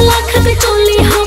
我可别 पे